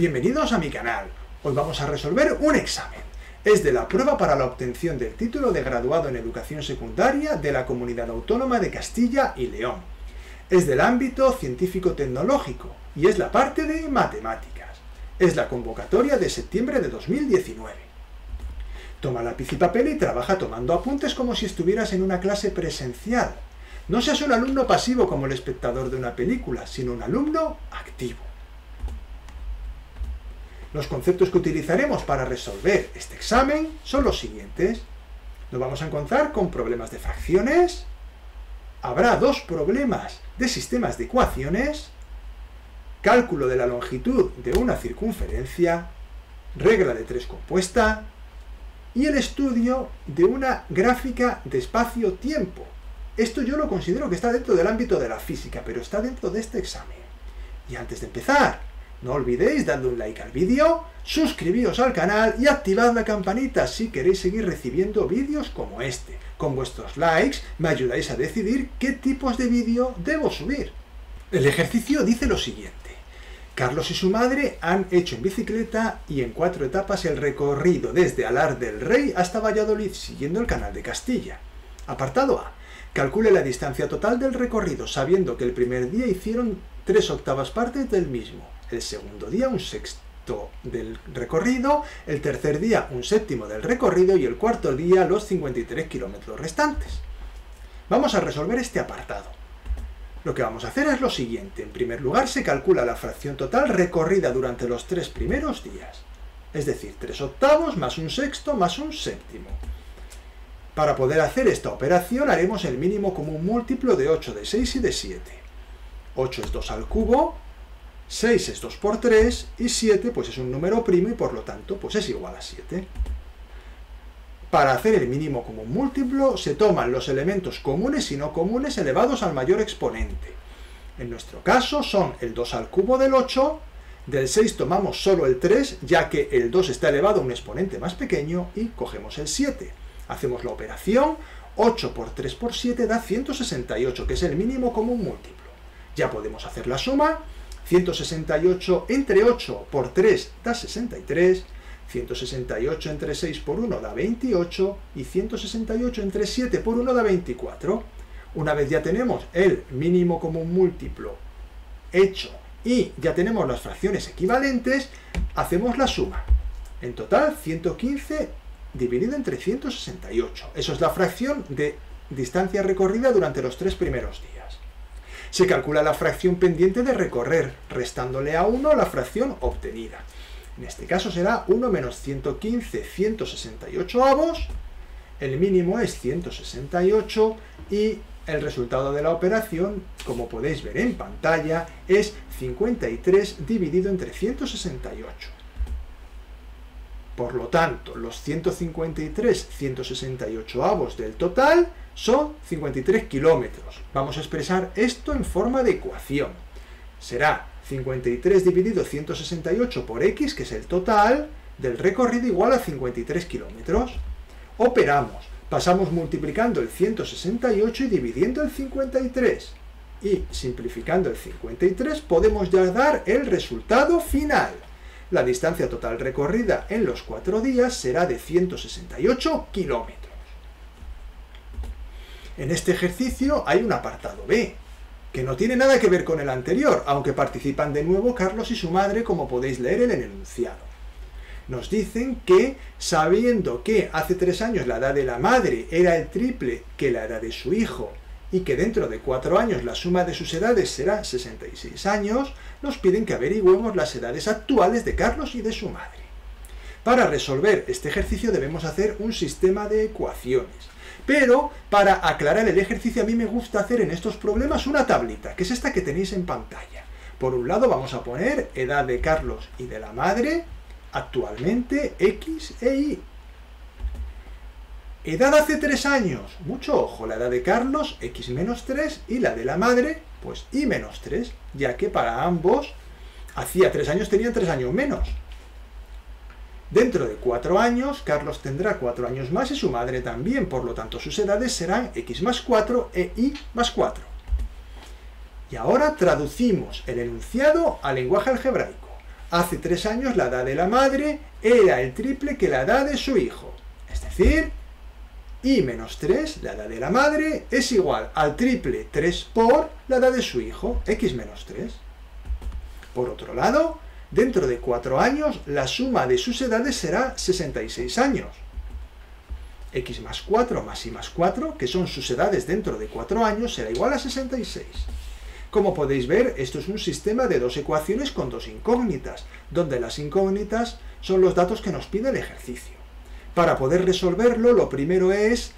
Bienvenidos a mi canal. Hoy vamos a resolver un examen. Es de la prueba para la obtención del título de graduado en educación secundaria de la Comunidad Autónoma de Castilla y León. Es del ámbito científico-tecnológico y es la parte de matemáticas. Es la convocatoria de septiembre de 2019. Toma lápiz y papel y trabaja tomando apuntes como si estuvieras en una clase presencial. No seas un alumno pasivo como el espectador de una película, sino un alumno activo. Los conceptos que utilizaremos para resolver este examen son los siguientes. Nos vamos a encontrar con problemas de fracciones, habrá dos problemas de sistemas de ecuaciones, cálculo de la longitud de una circunferencia, regla de tres compuesta y el estudio de una gráfica de espacio-tiempo. Esto yo lo considero que está dentro del ámbito de la física, pero está dentro de este examen. Y antes de empezar, no olvidéis darle un like al vídeo, suscribíos al canal y activad la campanita si queréis seguir recibiendo vídeos como este. Con vuestros likes me ayudáis a decidir qué tipos de vídeo debo subir. El ejercicio dice lo siguiente. Carlos y su madre han hecho en bicicleta y en cuatro etapas el recorrido desde Alar del Rey hasta Valladolid siguiendo el canal de Castilla. Apartado A. Calcule la distancia total del recorrido sabiendo que el primer día hicieron tres octavas partes del mismo el segundo día un sexto del recorrido, el tercer día un séptimo del recorrido y el cuarto día los 53 kilómetros restantes. Vamos a resolver este apartado. Lo que vamos a hacer es lo siguiente. En primer lugar, se calcula la fracción total recorrida durante los tres primeros días. Es decir, tres octavos más un sexto más un séptimo. Para poder hacer esta operación haremos el mínimo común múltiplo de 8, de 6 y de 7. 8 es 2 al cubo, 6 es 2 por 3 y 7 pues es un número primo y por lo tanto pues es igual a 7. Para hacer el mínimo común múltiplo se toman los elementos comunes y no comunes elevados al mayor exponente. En nuestro caso son el 2 al cubo del 8, del 6 tomamos solo el 3 ya que el 2 está elevado a un exponente más pequeño y cogemos el 7. Hacemos la operación, 8 por 3 por 7 da 168 que es el mínimo común múltiplo. Ya podemos hacer la suma 168 entre 8 por 3 da 63, 168 entre 6 por 1 da 28 y 168 entre 7 por 1 da 24. Una vez ya tenemos el mínimo común múltiplo hecho y ya tenemos las fracciones equivalentes, hacemos la suma. En total, 115 dividido entre 168. Eso es la fracción de distancia recorrida durante los tres primeros días. Se calcula la fracción pendiente de recorrer, restándole a 1 la fracción obtenida. En este caso será 1 menos 115 168 avos, el mínimo es 168 y el resultado de la operación, como podéis ver en pantalla, es 53 dividido entre 168. Por lo tanto, los 153 168 avos del total son 53 kilómetros. Vamos a expresar esto en forma de ecuación. Será 53 dividido 168 por x, que es el total del recorrido igual a 53 kilómetros. Operamos. Pasamos multiplicando el 168 y dividiendo el 53. Y simplificando el 53 podemos ya dar el resultado final. La distancia total recorrida en los cuatro días será de 168 kilómetros. En este ejercicio hay un apartado B, que no tiene nada que ver con el anterior, aunque participan de nuevo Carlos y su madre, como podéis leer en el enunciado. Nos dicen que, sabiendo que hace tres años la edad de la madre era el triple que la edad de su hijo, y que dentro de cuatro años la suma de sus edades será 66 años, nos piden que averigüemos las edades actuales de Carlos y de su madre. Para resolver este ejercicio debemos hacer un sistema de ecuaciones. Pero para aclarar el ejercicio a mí me gusta hacer en estos problemas una tablita, que es esta que tenéis en pantalla. Por un lado vamos a poner edad de Carlos y de la madre, actualmente X e Y. Edad hace 3 años, mucho ojo, la edad de Carlos, X menos 3, y la de la madre, pues Y menos 3, ya que para ambos hacía 3 años tenían 3 años menos. Dentro de cuatro años, Carlos tendrá cuatro años más y su madre también, por lo tanto sus edades serán x más 4 e y más 4. Y ahora traducimos el enunciado al lenguaje algebraico. hace tres años la edad de la madre era el triple que la edad de su hijo. Es decir, y menos 3, la edad de la madre, es igual al triple 3 por la edad de su hijo, x menos 3. Por otro lado, dentro de 4 años, la suma de sus edades será 66 años. x más 4 más y más 4, que son sus edades dentro de 4 años, será igual a 66. Como podéis ver, esto es un sistema de dos ecuaciones con dos incógnitas, donde las incógnitas son los datos que nos pide el ejercicio. Para poder resolverlo, lo primero es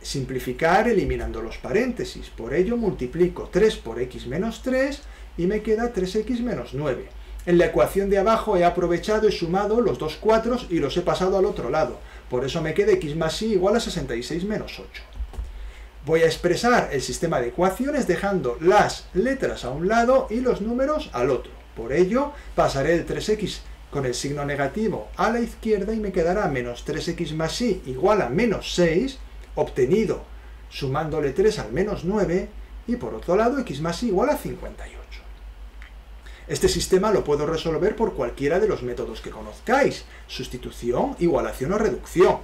simplificar eliminando los paréntesis. Por ello multiplico 3 por x menos 3 y me queda 3x menos 9. En la ecuación de abajo he aprovechado y sumado los dos cuatros y los he pasado al otro lado. Por eso me queda x más y igual a 66 menos 8. Voy a expresar el sistema de ecuaciones dejando las letras a un lado y los números al otro. Por ello, pasaré el 3x con el signo negativo a la izquierda y me quedará menos 3x más y igual a menos 6, obtenido sumándole 3 al menos 9, y por otro lado x más y igual a 58. Este sistema lo puedo resolver por cualquiera de los métodos que conozcáis, sustitución, igualación o reducción.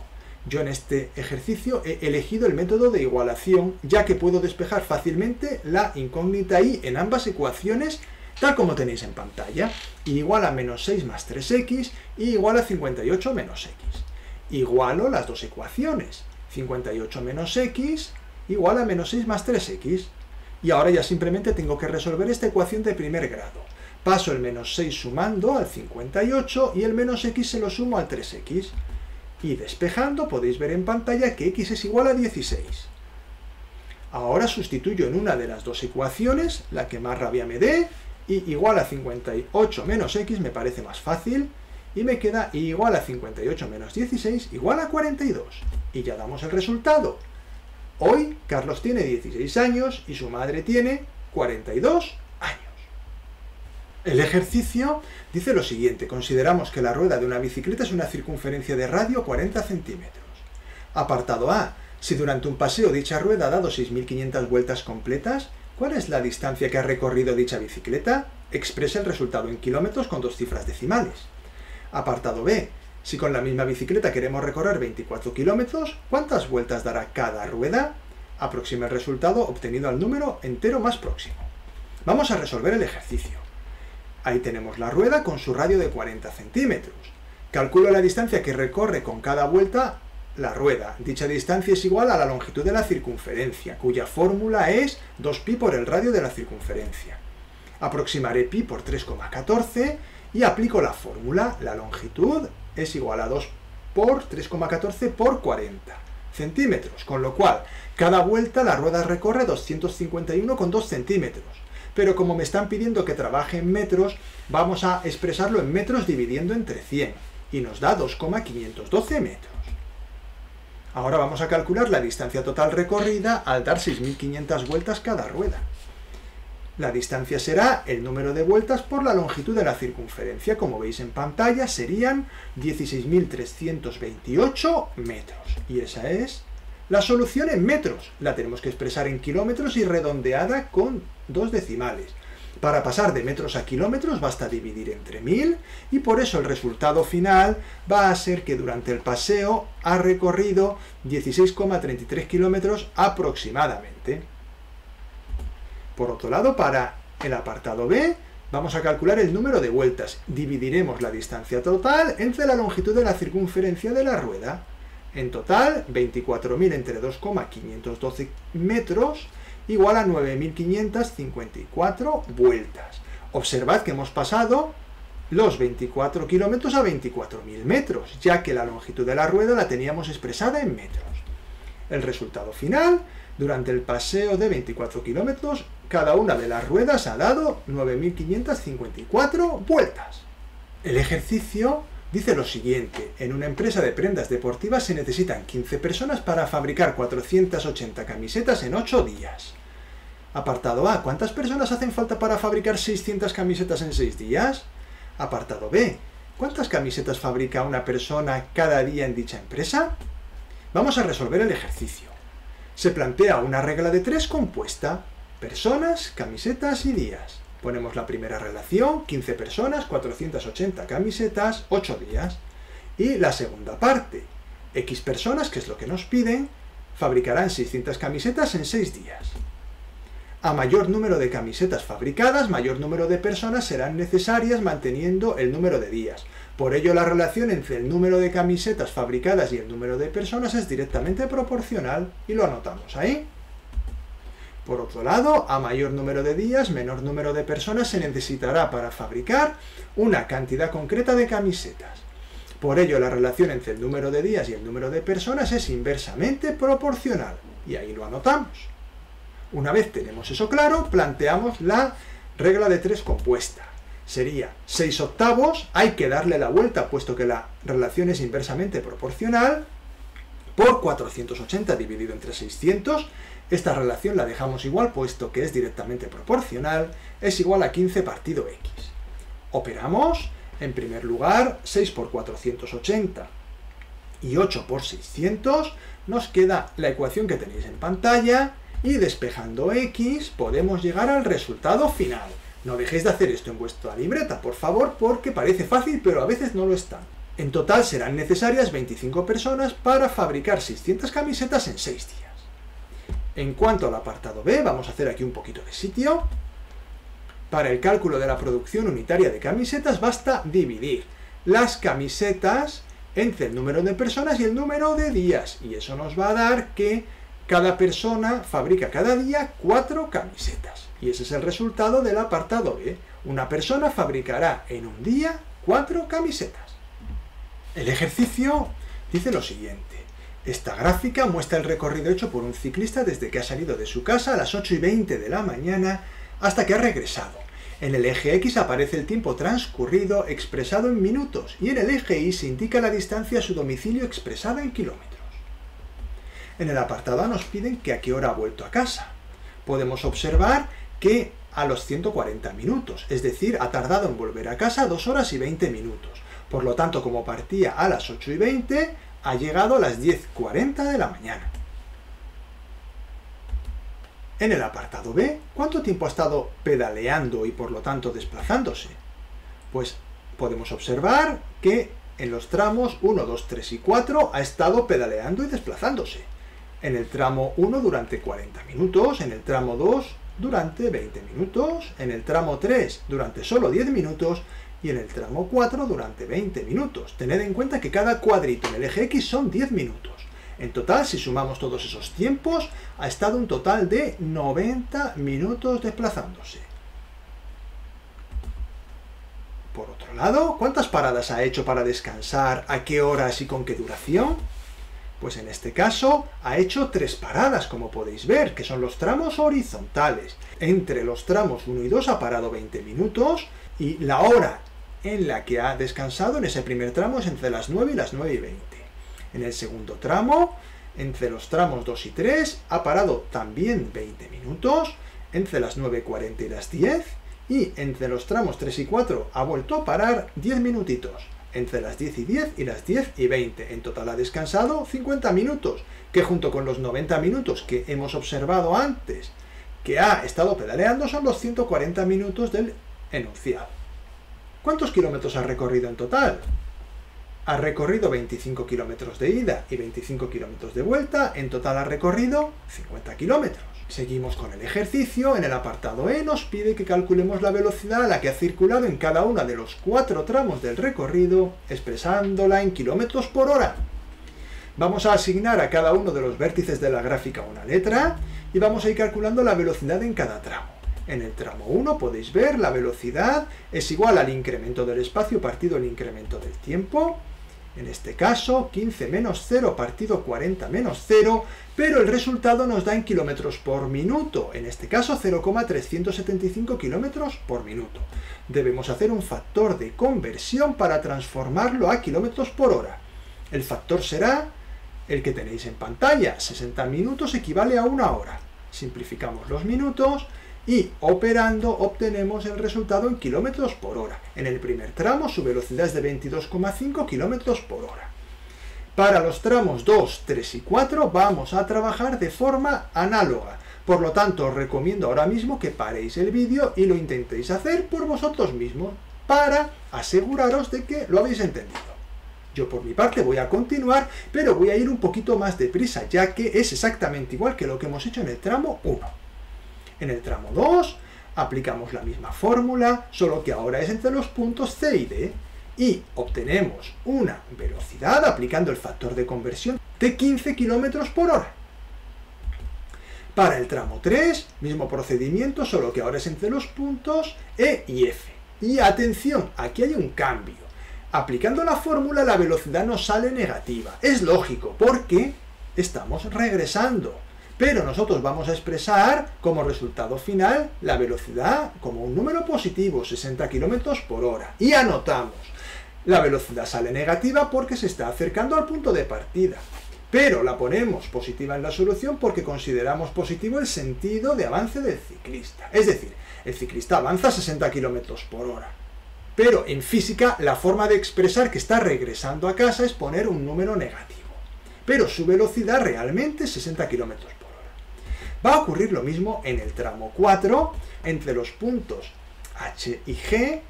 Yo en este ejercicio he elegido el método de igualación, ya que puedo despejar fácilmente la incógnita y en ambas ecuaciones tal como tenéis en pantalla, igual a menos 6 más 3x y igual a 58 menos x. Igualo las dos ecuaciones, 58 menos x igual a menos 6 más 3x. Y ahora ya simplemente tengo que resolver esta ecuación de primer grado. Paso el menos 6 sumando al 58 y el menos x se lo sumo al 3x. Y despejando podéis ver en pantalla que x es igual a 16. Ahora sustituyo en una de las dos ecuaciones, la que más rabia me dé, y igual a 58 menos x me parece más fácil, y me queda igual a 58 menos 16 igual a 42. Y ya damos el resultado. Hoy Carlos tiene 16 años y su madre tiene 42 años. El ejercicio dice lo siguiente, consideramos que la rueda de una bicicleta es una circunferencia de radio 40 centímetros. Apartado A, si durante un paseo dicha rueda ha dado 6.500 vueltas completas, ¿Cuál es la distancia que ha recorrido dicha bicicleta? Expresa el resultado en kilómetros con dos cifras decimales. Apartado B. Si con la misma bicicleta queremos recorrer 24 kilómetros, ¿cuántas vueltas dará cada rueda? Aproxima el resultado obtenido al número entero más próximo. Vamos a resolver el ejercicio. Ahí tenemos la rueda con su radio de 40 centímetros. Calculo la distancia que recorre con cada vuelta la rueda. Dicha distancia es igual a la longitud de la circunferencia, cuya fórmula es 2pi por el radio de la circunferencia. Aproximaré pi por 3,14 y aplico la fórmula. La longitud es igual a 2 por 3,14 por 40 centímetros, con lo cual cada vuelta la rueda recorre 251,2 centímetros. Pero como me están pidiendo que trabaje en metros, vamos a expresarlo en metros dividiendo entre 100 y nos da 2,512 metros. Ahora vamos a calcular la distancia total recorrida al dar 6.500 vueltas cada rueda. La distancia será el número de vueltas por la longitud de la circunferencia. Como veis en pantalla, serían 16.328 metros. Y esa es la solución en metros. La tenemos que expresar en kilómetros y redondeada con dos decimales. Para pasar de metros a kilómetros basta dividir entre 1000 y por eso el resultado final va a ser que durante el paseo ha recorrido 16,33 kilómetros aproximadamente. Por otro lado, para el apartado B, vamos a calcular el número de vueltas. Dividiremos la distancia total entre la longitud de la circunferencia de la rueda. En total, 24.000 entre 2,512 metros igual a 9.554 vueltas. Observad que hemos pasado los 24 kilómetros a 24.000 metros, ya que la longitud de la rueda la teníamos expresada en metros. El resultado final, durante el paseo de 24 kilómetros, cada una de las ruedas ha dado 9.554 vueltas. El ejercicio dice lo siguiente, en una empresa de prendas deportivas se necesitan 15 personas para fabricar 480 camisetas en 8 días. Apartado A. ¿Cuántas personas hacen falta para fabricar 600 camisetas en 6 días? Apartado B. ¿Cuántas camisetas fabrica una persona cada día en dicha empresa? Vamos a resolver el ejercicio. Se plantea una regla de tres compuesta. Personas, camisetas y días. Ponemos la primera relación, 15 personas, 480 camisetas, 8 días. Y la segunda parte, X personas, que es lo que nos piden, fabricarán 600 camisetas en 6 días. A mayor número de camisetas fabricadas, mayor número de personas serán necesarias manteniendo el número de días. Por ello, la relación entre el número de camisetas fabricadas y el número de personas es directamente proporcional y lo anotamos ahí. Por otro lado, a mayor número de días, menor número de personas se necesitará para fabricar una cantidad concreta de camisetas. Por ello, la relación entre el número de días y el número de personas es inversamente proporcional. Y ahí lo anotamos. Una vez tenemos eso claro, planteamos la regla de tres compuesta. Sería 6 octavos, hay que darle la vuelta puesto que la relación es inversamente proporcional, por 480 dividido entre 600. Esta relación la dejamos igual puesto que es directamente proporcional, es igual a 15 partido x. Operamos, en primer lugar, 6 por 480 y 8 por 600, nos queda la ecuación que tenéis en pantalla, y despejando x podemos llegar al resultado final. No dejéis de hacer esto en vuestra libreta, por favor, porque parece fácil, pero a veces no lo está. En total serán necesarias 25 personas para fabricar 600 camisetas en 6 días. En cuanto al apartado B, vamos a hacer aquí un poquito de sitio. Para el cálculo de la producción unitaria de camisetas basta dividir las camisetas entre el número de personas y el número de días. Y eso nos va a dar que cada persona fabrica cada día cuatro camisetas. Y ese es el resultado del apartado B. Una persona fabricará en un día cuatro camisetas. El ejercicio dice lo siguiente. Esta gráfica muestra el recorrido hecho por un ciclista desde que ha salido de su casa a las 8 y 20 de la mañana hasta que ha regresado. En el eje X aparece el tiempo transcurrido expresado en minutos y en el eje Y se indica la distancia a su domicilio expresada en kilómetros. En el apartado A nos piden que a qué hora ha vuelto a casa. Podemos observar que a los 140 minutos, es decir, ha tardado en volver a casa 2 horas y 20 minutos. Por lo tanto, como partía a las 8 y 20, ha llegado a las 10.40 de la mañana. En el apartado B, ¿cuánto tiempo ha estado pedaleando y por lo tanto desplazándose? Pues podemos observar que en los tramos 1, 2, 3 y 4 ha estado pedaleando y desplazándose en el tramo 1 durante 40 minutos, en el tramo 2 durante 20 minutos, en el tramo 3 durante solo 10 minutos y en el tramo 4 durante 20 minutos. Tened en cuenta que cada cuadrito en el eje X son 10 minutos. En total, si sumamos todos esos tiempos, ha estado un total de 90 minutos desplazándose. Por otro lado, ¿cuántas paradas ha hecho para descansar? ¿A qué horas y con qué duración? Pues en este caso ha hecho tres paradas, como podéis ver, que son los tramos horizontales. Entre los tramos 1 y 2 ha parado 20 minutos y la hora en la que ha descansado en ese primer tramo es entre las 9 y las 9 y 20. En el segundo tramo, entre los tramos 2 y 3, ha parado también 20 minutos, entre las 9.40 y las 10, y entre los tramos 3 y 4 ha vuelto a parar 10 minutitos entre las 10 y 10 y las 10 y 20. En total ha descansado 50 minutos, que junto con los 90 minutos que hemos observado antes que ha estado pedaleando son los 140 minutos del enunciado. ¿Cuántos kilómetros ha recorrido en total? Ha recorrido 25 kilómetros de ida y 25 kilómetros de vuelta, en total ha recorrido 50 kilómetros. Seguimos con el ejercicio. En el apartado E nos pide que calculemos la velocidad a la que ha circulado en cada uno de los cuatro tramos del recorrido, expresándola en kilómetros por hora. Vamos a asignar a cada uno de los vértices de la gráfica una letra y vamos a ir calculando la velocidad en cada tramo. En el tramo 1 podéis ver la velocidad es igual al incremento del espacio partido el incremento del tiempo en este caso 15 menos 0 partido 40 menos 0, pero el resultado nos da en kilómetros por minuto, en este caso 0,375 kilómetros por minuto. Debemos hacer un factor de conversión para transformarlo a kilómetros por hora. El factor será el que tenéis en pantalla, 60 minutos equivale a una hora. Simplificamos los minutos y operando obtenemos el resultado en kilómetros por hora. En el primer tramo su velocidad es de 22,5 kilómetros por hora. Para los tramos 2, 3 y 4 vamos a trabajar de forma análoga, Por lo tanto, os recomiendo ahora mismo que paréis el vídeo y lo intentéis hacer por vosotros mismos para aseguraros de que lo habéis entendido. Yo por mi parte voy a continuar, pero voy a ir un poquito más deprisa, ya que es exactamente igual que lo que hemos hecho en el tramo 1. En el tramo 2 aplicamos la misma fórmula, solo que ahora es entre los puntos C y D, y obtenemos una velocidad aplicando el factor de conversión de 15 km por hora. Para el tramo 3, mismo procedimiento, solo que ahora es entre los puntos E y F. Y atención, aquí hay un cambio. Aplicando la fórmula la velocidad nos sale negativa. Es lógico, porque estamos regresando. Pero nosotros vamos a expresar como resultado final la velocidad como un número positivo, 60 km por hora. Y anotamos, la velocidad sale negativa porque se está acercando al punto de partida. Pero la ponemos positiva en la solución porque consideramos positivo el sentido de avance del ciclista. Es decir, el ciclista avanza a 60 km por hora. Pero en física la forma de expresar que está regresando a casa es poner un número negativo. Pero su velocidad realmente es 60 km. Va a ocurrir lo mismo en el tramo 4 entre los puntos H y G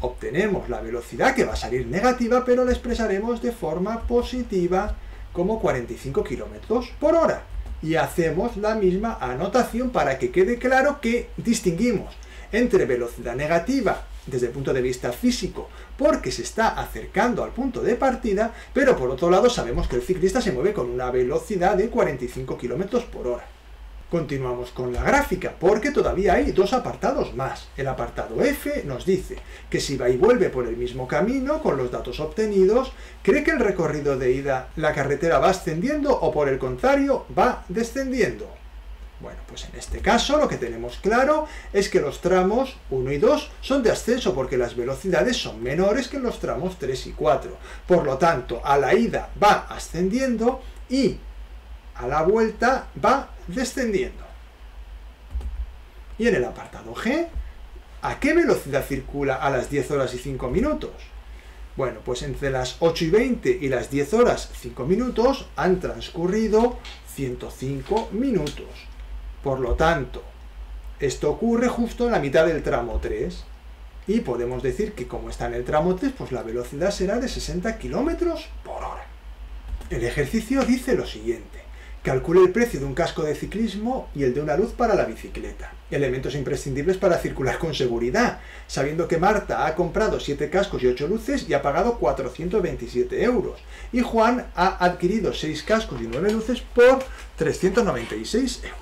obtenemos la velocidad que va a salir negativa, pero la expresaremos de forma positiva como 45 km por hora. Y hacemos la misma anotación para que quede claro que distinguimos entre velocidad negativa desde el punto de vista físico porque se está acercando al punto de partida, pero por otro lado sabemos que el ciclista se mueve con una velocidad de 45 km por hora. Continuamos con la gráfica, porque todavía hay dos apartados más. El apartado F nos dice que si va y vuelve por el mismo camino, con los datos obtenidos, cree que el recorrido de ida, la carretera va ascendiendo o por el contrario, va descendiendo. Bueno, pues en este caso lo que tenemos claro es que los tramos 1 y 2 son de ascenso porque las velocidades son menores que en los tramos 3 y 4. Por lo tanto, a la ida va ascendiendo y a la vuelta va descendiendo. Y en el apartado G, ¿a qué velocidad circula a las 10 horas y 5 minutos? Bueno, pues entre las 8 y 20 y las 10 horas 5 minutos han transcurrido 105 minutos. Por lo tanto, esto ocurre justo en la mitad del tramo 3. Y podemos decir que como está en el tramo 3, pues la velocidad será de 60 km por hora. El ejercicio dice lo siguiente. Calcule el precio de un casco de ciclismo y el de una luz para la bicicleta. Elementos imprescindibles para circular con seguridad, sabiendo que Marta ha comprado 7 cascos y 8 luces y ha pagado 427 euros. Y Juan ha adquirido 6 cascos y 9 luces por 396 euros.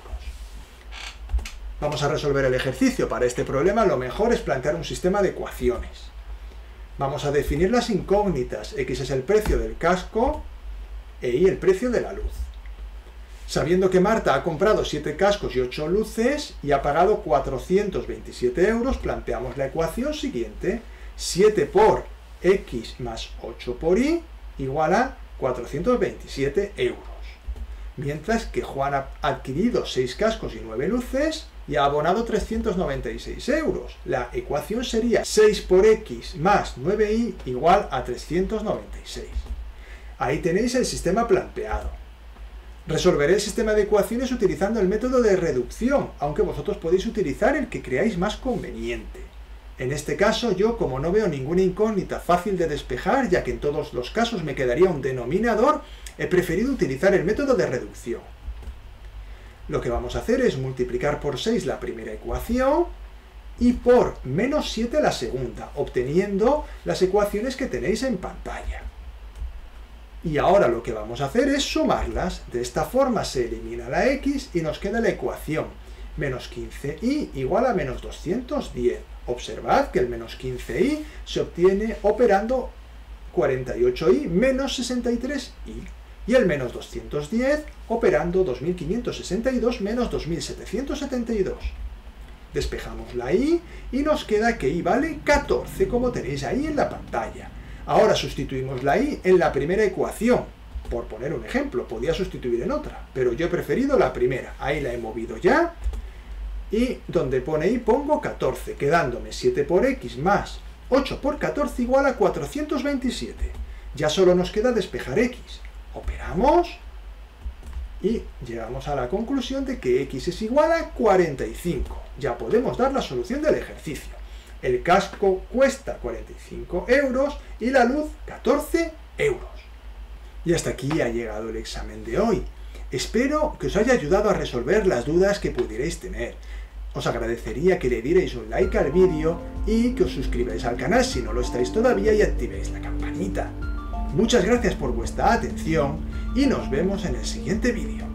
Vamos a resolver el ejercicio. Para este problema lo mejor es plantear un sistema de ecuaciones. Vamos a definir las incógnitas. X es el precio del casco e Y el precio de la luz. Sabiendo que Marta ha comprado 7 cascos y 8 luces y ha pagado 427 euros, planteamos la ecuación siguiente. 7 por x más 8 por y igual a 427 euros. Mientras que Juan ha adquirido 6 cascos y 9 luces y ha abonado 396 euros. La ecuación sería 6 por x más 9y igual a 396. Ahí tenéis el sistema planteado. Resolveré el sistema de ecuaciones utilizando el método de reducción, aunque vosotros podéis utilizar el que creáis más conveniente. En este caso yo, como no veo ninguna incógnita fácil de despejar, ya que en todos los casos me quedaría un denominador, he preferido utilizar el método de reducción. Lo que vamos a hacer es multiplicar por 6 la primera ecuación y por menos 7 la segunda, obteniendo las ecuaciones que tenéis en pantalla. Y ahora lo que vamos a hacer es sumarlas. De esta forma se elimina la x y nos queda la ecuación. Menos 15y igual a menos 210. Observad que el menos 15y se obtiene operando 48y menos 63y. Y el menos 210 operando 2562 menos 2772. Despejamos la y y nos queda que y vale 14 como tenéis ahí en la pantalla. Ahora sustituimos la i en la primera ecuación. Por poner un ejemplo, podía sustituir en otra, pero yo he preferido la primera. Ahí la he movido ya. Y donde pone i pongo 14, quedándome 7 por x más 8 por 14 igual a 427. Ya solo nos queda despejar x. Operamos y llegamos a la conclusión de que x es igual a 45. Ya podemos dar la solución del ejercicio. El casco cuesta 45 euros y la luz 14 euros. Y hasta aquí ha llegado el examen de hoy. Espero que os haya ayudado a resolver las dudas que pudierais tener. Os agradecería que le dierais un like al vídeo y que os suscribáis al canal si no lo estáis todavía y activéis la campanita. Muchas gracias por vuestra atención y nos vemos en el siguiente vídeo.